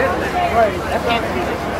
Right.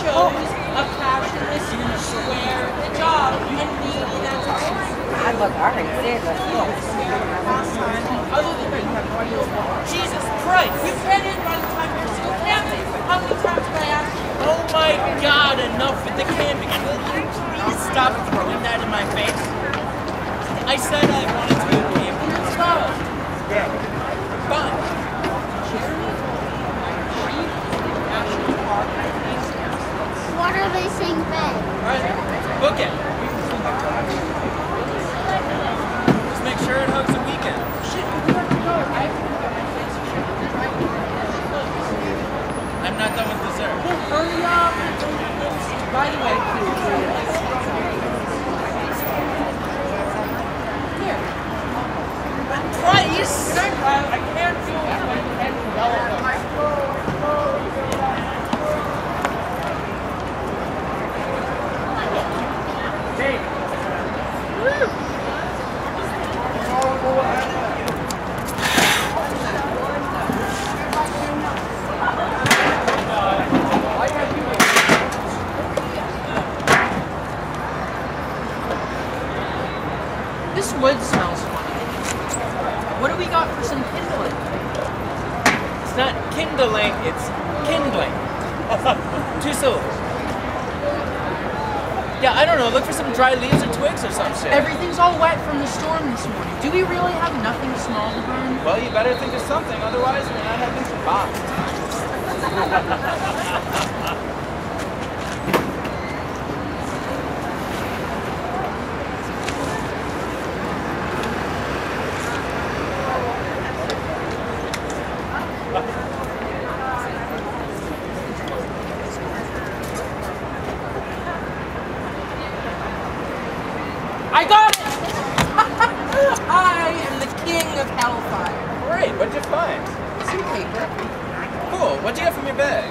chose a passionless, square job and needed entertainment. I look, I already said let's. Other than you have no idea Jesus Christ! You read it by the time you're still camping. How many times did I ask you? Oh my god, enough with the camping. Will you please stop throwing that in my face? I said I wanted to go camping. Let's go. Fine. What are they saying back? Alright, book it. Just make sure it hugs the weekend. Shit, we have to go. I have to go get my fancy shirt. I'm not done with dessert. Well, hurry up. By the way, here. Price! Can I, I can't do it. I can't develop them. This wood smells funny. What do we got for some kindling? It's not kindling, it's kindling. Two syllables. Yeah, I don't know. Look for some dry leaves or twigs or some shit. Everything's all wet from the storm this morning. Do we really have nothing small to burn? well, you better think of something, otherwise we're not having some box. I am the king of hellfire. Great, what'd you find? Some paper. Cool, what'd you get from your bag?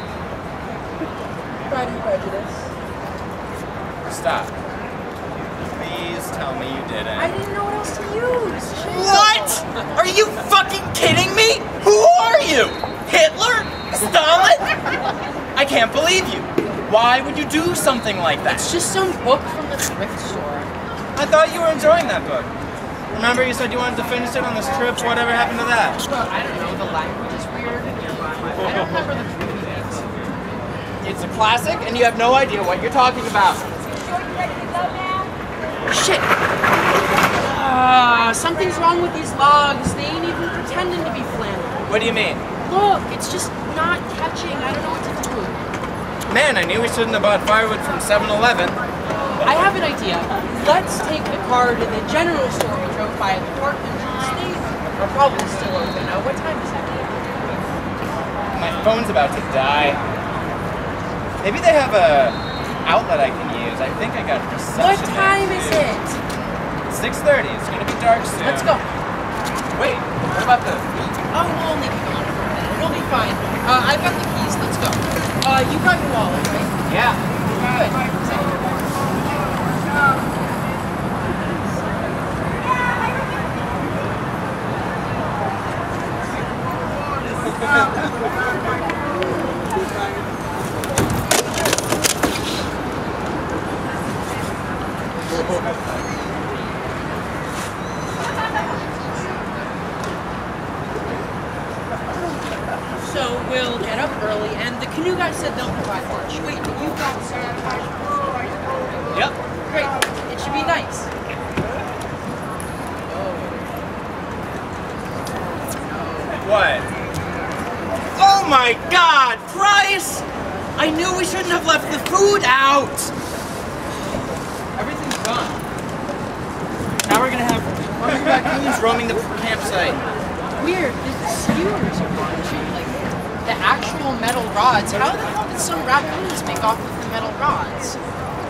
Pride and Prejudice. Stop. Please tell me you didn't. I didn't know what else to use. Shit. What? Are you fucking kidding me? Who are you? Hitler? Stalin? I can't believe you. Why would you do something like that? It's just some book from the thrift store. I thought you were enjoying that book. Remember you said you wanted to finish it on this trip? Whatever happened to that? I don't know. The language is weird. I don't remember the movies. It's a classic and you have no idea what you're talking about. Shit! Uh, something's wrong with these logs. They ain't even pretending to be flammable. What do you mean? Look, it's just not catching. I don't know what to do. Man, I knew we shouldn't have bought firewood from 7-Eleven. I have an idea. Let's take the car to the general store we drove by at the park and stay. Are probably still open. Now, what time is that? My phone's about to die. Maybe they have a outlet I can use. I think I got reception. What time is it? 6.30. It's gonna be dark soon. Let's go. Wait, what about the Oh, we'll only be gone for a minute. It'll be fine. Uh, I've got the keys. Let's go. Uh, you got your wallet, right? Yeah. Good. So we'll get up early, and the canoe guy said they'll provide lunch. Wait, you got sanitizer? Yep. Great. It should be nice. What? Oh my god, Price! I knew we shouldn't have left the food out! Everything's gone. Now we're gonna have hungry raccoons roaming the campsite. Weird. The skewers are gone too. Like the actual metal rods. How the hell did some raccoons make off with the metal rods?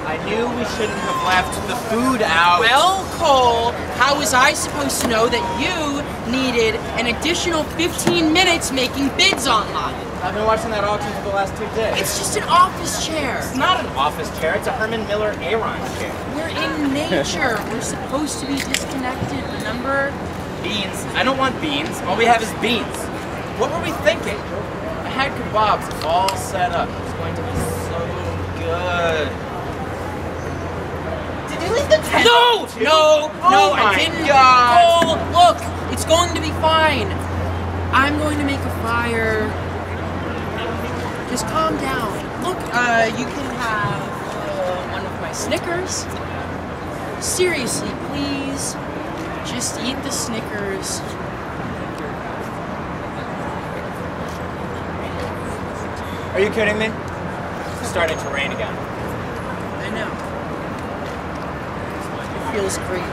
I knew we shouldn't have left the food out. Well, Cole, how was I supposed to know that you needed an additional 15 minutes making bids online? I've been watching that auction for the last two days. It's just an office chair. It's not an office chair, it's a Herman Miller Aeron chair. We're in nature. We're supposed to be disconnected, remember? Beans. I don't want beans. All we have is beans. What were we thinking? I had kebabs all set up. It was going to be so good. Did you leave the tent? No! No! No, Oh I my didn't. God. Oh, look! It's going to be fine. I'm going to make a fire. Just calm down. Look, uh, you can have uh, one of my Snickers. Seriously, please. Just eat the Snickers. Are you kidding me? It's starting to rain again. I know. It feels great.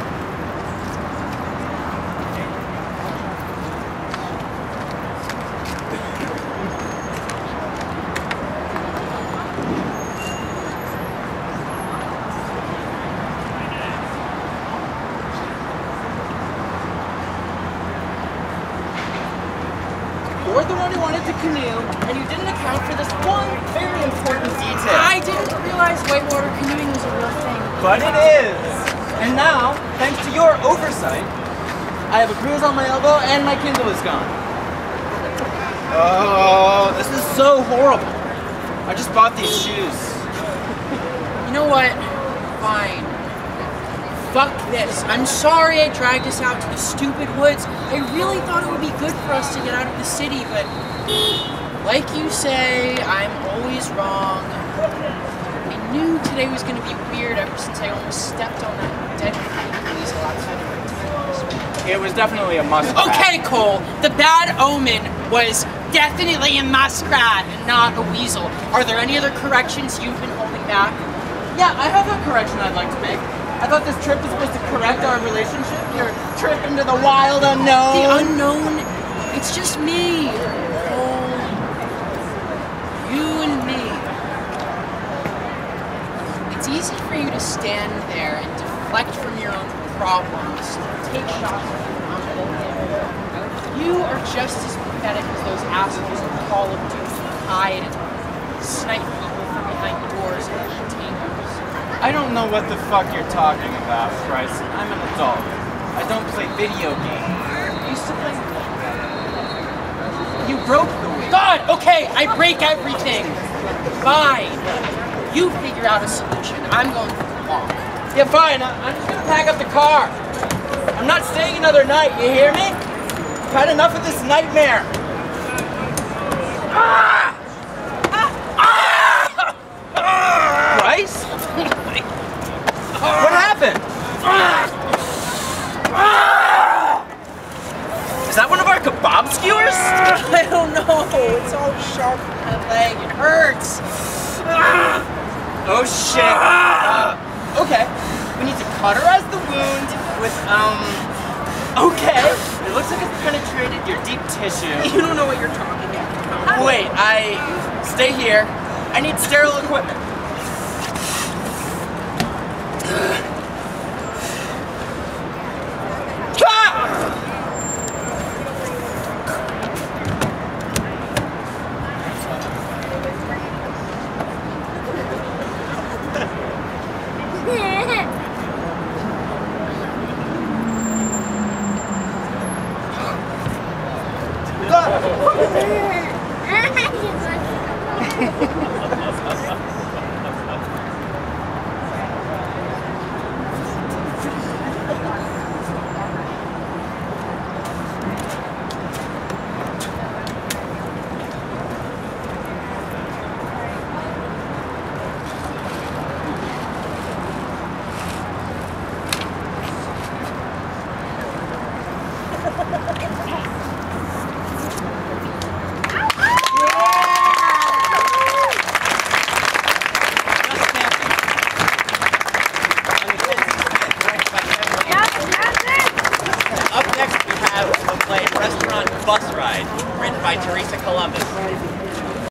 You're the one who wanted to canoe, and you didn't account for this one very important detail. I didn't realize whitewater canoeing was a real thing. But it is! And now, thanks to your oversight, I have a bruise on my elbow, and my Kindle is gone. oh, this is so horrible. I just bought these shoes. You know what? Fine. Fuck this. I'm sorry I dragged us out to the stupid woods. I really thought it would be good for us to get out of the city, but like you say, I'm always wrong. I knew today was going to be weird ever since I almost stepped on that dead weasel outside of our tent. It was definitely a must. Okay, Cole, the bad omen was definitely a muskrat and not a weasel. Are there any other corrections you've been holding back? Yeah, I have a correction I'd like to make. I thought this trip was supposed to correct our relationship. Your trip into the wild unknown. The unknown, it's just me. Cole. You and me. It's easy for you to stand there and deflect from your own problems, take shots at. You are just as pathetic as those assholes in Call of Duty who hide and snipe people from behind doors and containers. I don't know what the fuck you're talking about, Bryson. I'm an adult. I don't play video games. You used to play. You broke the wheel. God, okay, I break everything. Fine. You figure out a solution. I'm going for a walk. Yeah, fine. I'm just gonna pack up the car. I'm not staying another night. You hear me? I've had enough of this nightmare. Bryce? What happened? Is that one of our kebab skewers? I don't know. It's all sharp in my leg. It hurts. Oh shit. Uh, okay. We need to cauterize the wound with, um. Okay. It looks like it's penetrated your deep tissue. You don't know what you're talking about. Wait, I. Stay here. I need sterile equipment.